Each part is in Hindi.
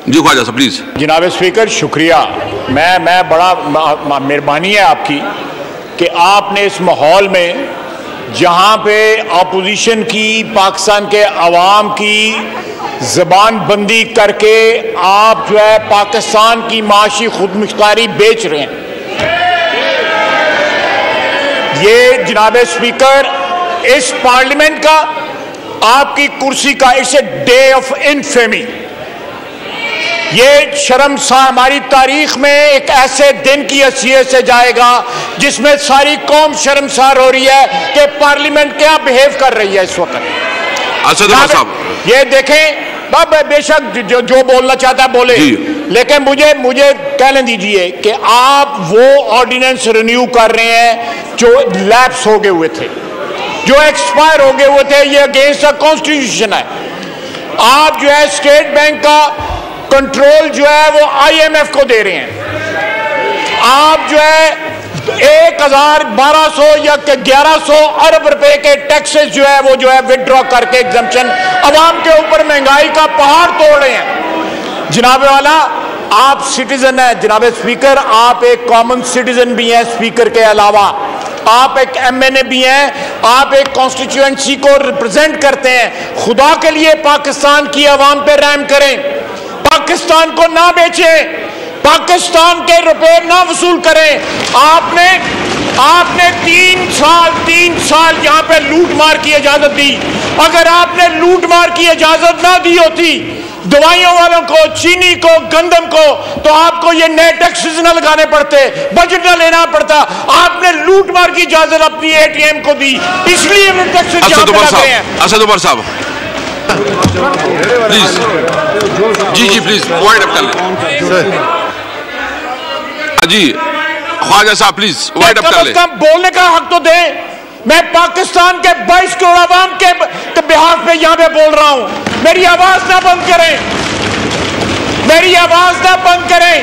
जी, ख्वाजा साहब प्लीज़ जनाब स्पीकर, शुक्रिया। मैं मैं बड़ा मेहरबानी है आपकी कि आपने इस माहौल में जहाँ पे अपोजिशन की, पाकिस्तान के अवाम की जबान बंदी करके आप जो है पाकिस्तान की माशी खुद मुख्तारी बेच रहे हैं। ये जनाब स्पीकर, इस पार्लियामेंट का, आपकी कुर्सी का it's a day of infamy ये शर्मसार हमारी तारीख में एक ऐसे दिन की हैसियत से जाएगा जिसमें सारी कौम शर्मसार हो रही है कि पार्लियामेंट क्या बिहेव कर रही है इस वक्त। साहब। ये देखें बेशक जो जो बोलना चाहता है बोले। लेकिन मुझे मुझे कहने दीजिए कि आप वो ऑर्डिनेंस रिन्यू कर रहे हैं जो लैप्स हो गए हुए थे। जो एक्सपायर हो गए हुए थे ये अगेंस्ट द कॉन्स्टिट्यूशन है। आप जो है स्टेट बैंक का कंट्रोल जो है वो आईएमएफ को दे रहे हैं। आप जो है एक हज़ार बारह सौ या ग्यारह सौ अरब रुपए के टैक्सेस जो है वो जो है विदड्रॉ करके एग्जामेशन अवाम के ऊपर महँगाई का पहाड़ तोड़ रहे हैं। जनाब वाला, आप सिटीजन है। जनाब स्पीकर आप एक कॉमन सिटीजन भी हैं स्पीकर के अलावा। आप एक एमएनए भी हैं, आप एक कॉन्स्टिट्यूएंसी को रिप्रेजेंट करते हैं। खुदा के लिए पाकिस्तान की आवाम पे रैम करें। पाकिस्तान को ना बेचे पाकिस्तान के रुपए ना वसूल करें। आपने आपने तीन साल तीन साल यहाँ पे लूट मार की इजाज़त दी। अगर आपने लूट मार की इजाज़त ना दी होती दवाइयों वालों को चीनी को गंदम को तो आपको ये नए टैक्सेस ना लगाने पड़ते बजट ना लेना पड़ता। आपने लूट मार की इजाज़त अपनी एटीएम को दी इसलिए टैक्सेस असद उमर साहब प्लीज़ जी जी प्लीज़ वाइड अप कर लें जी Khwaja Sahab please wind up कर लें बोलने का हक तो दे। मैं पाकिस्तान के 22 करोड़ आवाम के, के बिहार पे यहाँ पे बोल रहा हूँ। मेरी आवाज़ ना बंद करें। मेरी आवाज़ ना बंद करें।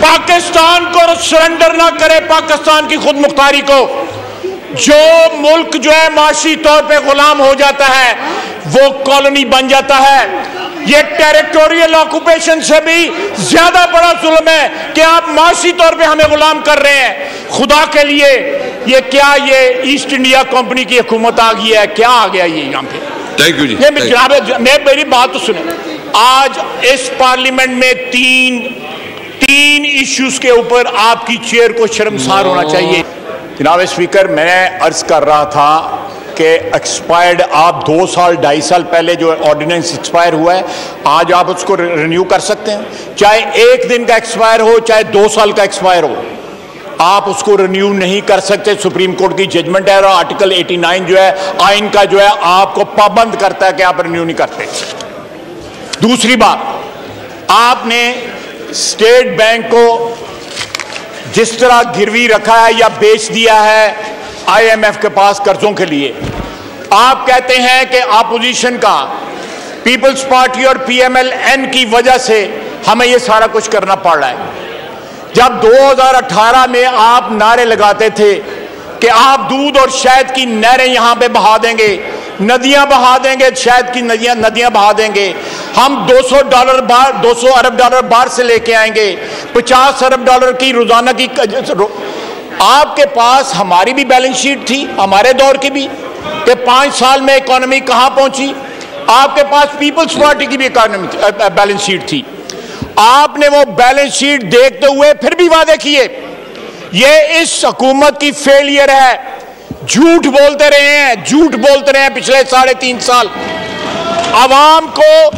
पाकिस्तान को सरेंडर ना करें पाकिस्तान की खुद मुख्तारी को। जो मुल्क जो है माशी तौर पे गुलाम हो जाता है वो कॉलोनी बन जाता है। ये टेरिटोरियल ऑक्यूपेशन से भी ज़्यादा बड़ा जुल्म है कि आप माशी तौर पे हमें गुलाम कर रहे हैं। खुदा के लिए ये क्या ये ईस्ट इंडिया कंपनी की हुकूमत आ गई है? क्या आ गया ये यहाँ पे? थैंक यू जी जनाब मैं मेरी बात तो सुने। आज इस पार्लियामेंट में तीन तीन इश्यूज़ के ऊपर आपकी चेयर को शर्मसार होना चाहिए। जनाब स्पीकर मैं अर्ज़ कर रहा था कि एक्सपायर्ड आप दो साल, ढाई साल पहले जो ऑर्डिनेंस एक्सपायर हुआ है, आज आप उसको रिन्यू कर सकते हैं। चाहे एक दिन का एक्सपायर हो, चाहे दो साल का एक्सपायर हो, आप उसको रिन्यू नहीं कर सकते। सुप्रीम कोर्ट की जजमेंट है और आर्टिकल 89 जो है, आइन का जो है, आपको पाबंद करता है कि आप रिन्यू नहीं करते। दूसरी बात, आपने स्टेट बैंक को जिस तरह गिरवी रखा है या बेच दिया है आईएमएफ के पास कर्जों के लिए। आप कहते हैं कि अपोजिशन का पीपल्स पार्टी और पीएमएलएन की वजह से हमें यह सारा कुछ करना पड़ रहा है। जब 2018 में आप नारे लगाते थे कि आप दूध और शहद की नहरें यहाँ पे बहा देंगे, नदियाँ बहा देंगे, शहद की नदियाँ नदियाँ बहा देंगे, हम 200 डॉलर बार 200 अरब डॉलर बाहर से लेके आएँगे 50 अरब डॉलर की रोज़ाना की आपके पास हमारी भी बैलेंस शीट थी, हमारे दौर की भी, कि पाँच साल में इकोनॉमी कहाँ पहुँची। आपके पास पीपल्स पार्टी की भी इकोनॉमी बैलेंस शीट थी। आपने वो बैलेंस शीट देखते हुए फिर भी वादे किए। ये इस हकूमत की फेलियर है। झूठ बोलते रहे हैं, झूठ बोलते रहे हैं पिछले साढ़े तीन साल। आवाम को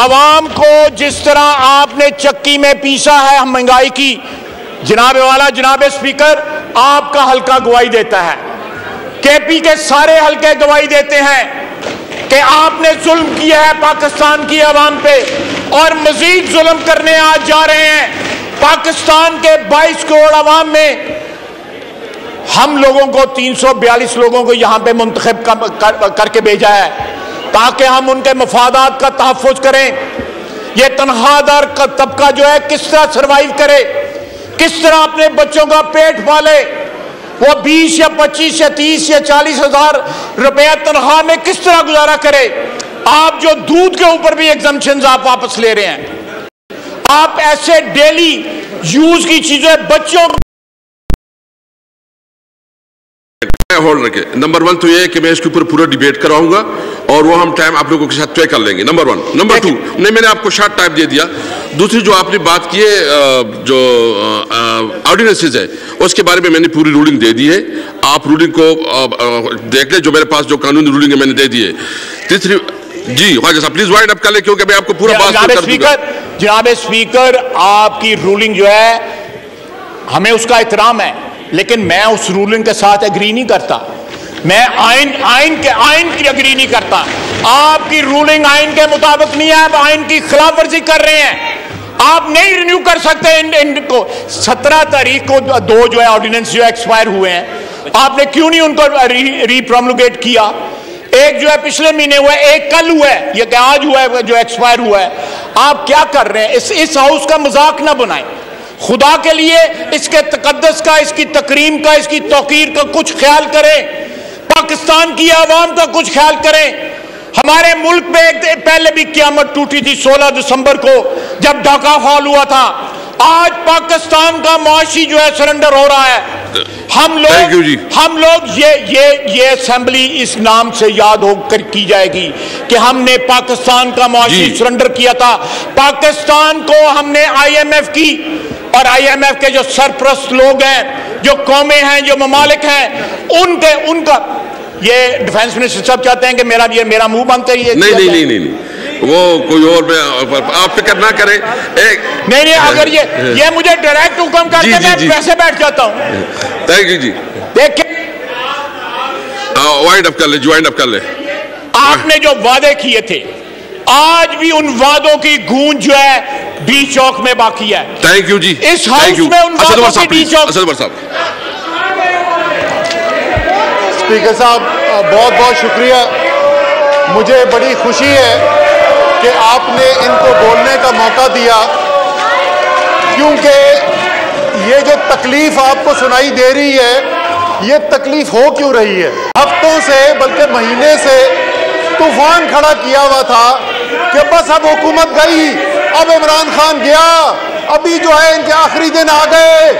आवाम को जिस तरह आपने चक्की में पीसा है महँगाई की। जनाब वाला, जनाब स्पीकर आपका हल्का गवाही देता है। केपी के सारे हल्के गवाही देते हैं कि आपने जुल्म किया है पाकिस्तान की आवाम पे और मजीद जुल्म करने आज जा रहे हैं। पाकिस्तान के 22 करोड़ आवाम में हम लोगों को 342 लोगों को यहाँ पे मुंतखब कर, करके भेजा है ताकि हम उनके मफादात का तहफ़ करें। ये तनख्वाहदार का तबका जो है किस तरह सर्वाइव करे? किस तरह अपने बच्चों का पेट पाले? वो 20 या 25 या 30 या चालीस हज़ार रुपया तनख्वाह में किस तरह गुजारा करे? आप जो दूध के ऊपर भी एग्जामेशन आप वापस ले रहे हैं। आप ऐसे डेली यूज़ की चीज़ें बच्चों होल्ड रखे। नंबर वन तो ये है कि मैं इसके ऊपर पूरा डिबेट कराऊँगा और वो हम टाइम आप लोगों के साथ तय कर लेंगे। नंबर वन नंबर टू नहीं मैंने आपको शार्ट टाइम दे दिया। दूसरी जो आपने बात की है जो ऑर्डिनेंसेज है उसके बारे में मैंने पूरी रूलिंग दे दी है। आप रूलिंग को देख ले जो मेरे पास जो कानूनी रूलिंग है मैंने दे दी है। तीसरी जी Khwaja Sahab please wind up कर ले क्योंकि मैं आपको पूरा बात कर स्पीकर जनाब स्पीकर आपकी रूलिंग जो है हमें उसका एहतराम है। लेकिन मैं उस रूलिंग के साथ एग्री नहीं करता। मैं आइन आइन के आइन की एग्री नहीं करता। आपकी रूलिंग आइन के मुताबिक नहीं है आप आइन की खिलाफ वर्जी कर रहे हैं। आप नहीं रिन्यू कर सकते इन, इनको सत्रह तारीख को दो जो है ऑर्डिनेंस जो एक्सपायर हुए हैं। आपने क्यों नहीं उनको रीप्रोमुलेट किया? एक जो है पिछले महीने हुआ एक कल हुआ है। ये आज हुआ है जो एक्सपायर हुआ है। आप क्या कर रहे हैं? इस इस हाउस का मज़ाक ना बनाएँ। खुदा के लिए इसके तकदस का इसकी तकरीम का इसकी तोकीर का कुछ ख्याल करें। पाकिस्तान की आवाम का कुछ ख्याल करें। हमारे मुल्क में एक पहले भी क्यामत टूटी थी 16 दिसंबर को जब ढाका फॉल हुआ था। आज पाकिस्तान का मुआशी जो है सरेंडर हो रहा है। हम लोग हम लोग ये ये ये असेंबली इस नाम से याद होकर की जाएगी कि हमने पाकिस्तान का मुआशी सरेंडर किया था। पाकिस्तान को हमने आईएमएफ की और आईएमएफ के जो सरप्रस्त लोग हैं जो कौमें हैं जो ममालिक हैं उनके उनका ये डिफेंस मिनिस्टर सब चाहते हैं कि मेरा ये मेरा मुँह बंद करिए नहीं नहीं नहीं नहीं नहीं। वो कोई और में आप फ़िक्र ना करें। एक नहीं नहीं अगर ये ये मुझे डायरेक्ट हुक्म करते जी, मैं वैसे बैठ जाता हूँ। थैंक यू जी। देखिए। वाइंड अप कर ले ज्वाइंड अप कर ले। आपने जो वादे किए थे आज भी उन वादों की गूंज जो है डी चौक में बाकी है। थैंक यू जी। इस हाउस में उन असद बातों अमर साहब की प्लीज़ बीच- असद अमर साहब। स्पीकर साहब बहुत बहुत शुक्रिया। मुझे बड़ी खुशी है कि आपने इनको बोलने का मौका दिया क्योंकि ये जो तकलीफ़ आपको सुनाई दे रही है ये तकलीफ़ हो क्यों रही है? हफ्तों से बल्कि महीने से तूफ़ान खड़ा किया हुआ था कि बस अब हुकूमत गई, अब इमरान खान गया, अभी जो है इनके आखिरी दिन आ गए।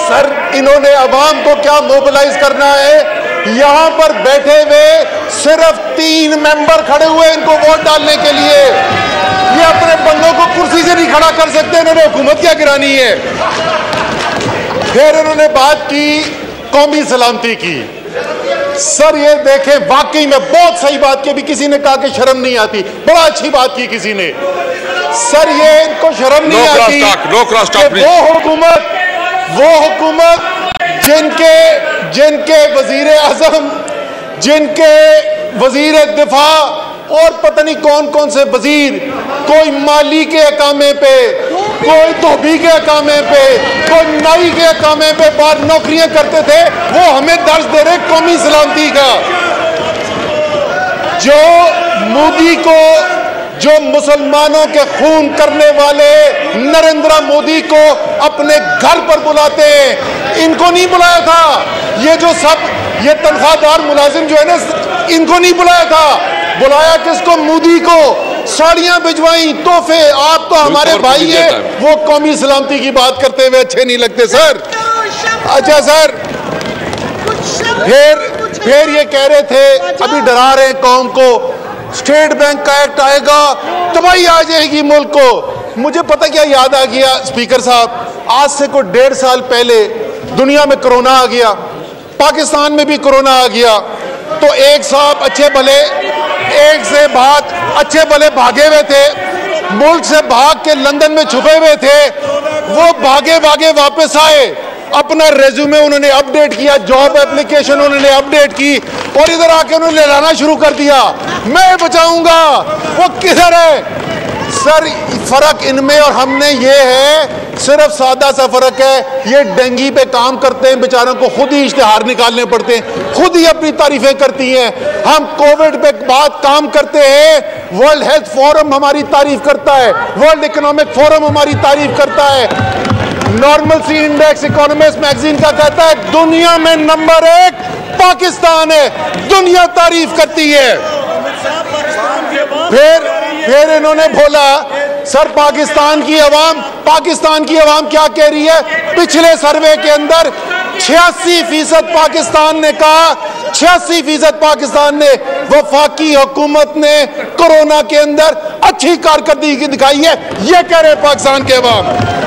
सर, इन्होंने अवाम को क्या मोबिलाइज करना है? यहाँ पर बैठे हुए सिर्फ़ तीन मेंबर खड़े हुए इनको वोट डालने के लिए। ये अपने बंदों को कुर्सी से नहीं खड़ा कर सकते, इन्होंने हुकूमत क्या गिरानी है? फिर इन्होंने बात की, कौमी सलामती की। सर ये देखें वाकई में बहुत सही बात की अभी किसी ने कहा कि शर्म नहीं आती। बड़ा अच्छी बात की किसी ने। सर ये इनको शर्म नहीं No आती talk, no talk, वो हुकूमत वो हुकूमत जिनके जिनके वज़ीर आज़म जिनके वज़ीर दिफा और पता नहीं कौन कौन से वज़ीर कोई माली के अकामे पे कोई धोबी के कामे पे, कोई नाई के कामे पे बाहर नौकरियाँ करते थे, वो हमें दर्ज दे रहे कौमी सलामती का। जो मोदी को, जो मुसलमानों के खून करने वाले नरेंद्र मोदी को अपने घर पर बुलाते हैं, इनको नहीं बुलाया था। ये जो सब, ये तनख्वाहदार मुलाजिम जो है ना, इनको नहीं बुलाया था। बुलाया किसको? मोदी को। साड़ियाँ भिजवाई तोहफे आप तो हमारे भाई हैं। वो कौमी सलामती की बात करते हुए अच्छे नहीं लगते सर। अच्छा सर। फिर फिर ये कह रहे थे अभी डरा रहे हैं कौम को। स्टेट बैंक का एक्ट आएगा तबाही आ जाएगी मुल्क को। मुझे पता क्या याद आ गया स्पीकर साहब आज से कोई डेढ़ साल पहले दुनिया में कोरोना आ गया पाकिस्तान में भी कोरोना आ गया। तो एक साहब अच्छे भले एक से बात अच्छे भले भागे हुए थे। मुल्क से भाग के लंदन में छुपे हुए थे। वो भागे भागे वापस आए। अपना रेज्यूमे उन्होंने अपडेट किया जॉब एप्लीकेशन उन्होंने अपडेट की और इधर आके उन्होंने लाना शुरू कर दिया। मैं बचाऊँगा। वो किधर है? सर फ़र्क इनमें और हमने ये है सिर्फ़ सादा सा फ़र्क है ये डेंगी पे काम करते हैं बेचारों को खुद ही इश्तेहार निकालने पड़ते हैं खुद ही अपनी तारीफें करती हैं। हम कोविड पे बात काम करते हैं वर्ल्ड हेल्थ फोरम हमारी तारीफ़ करता है वर्ल्ड इकोनॉमिक फोरम हमारी तारीफ़ करता है। Normal C index economics magazine का कहता है दुनिया में नंबर एक पाकिस्तान है दुनिया तारीफ़ करती है। फिर फिर इन्होंने बोला, सर, पाकिस्तान की आवाम, पाकिस्तान की आवाम क्या कह रही है? पिछले सर्वे के अंदर छियासी फ़ीसद पाकिस्तान ने कहा, छियासी फ़ीसद पाकिस्तान ने वफाकी हुकूमत ने कोरोना के अंदर अच्छी कारकर्दगी दिखाई है। ये कह रहे पाकिस्तान के अवाम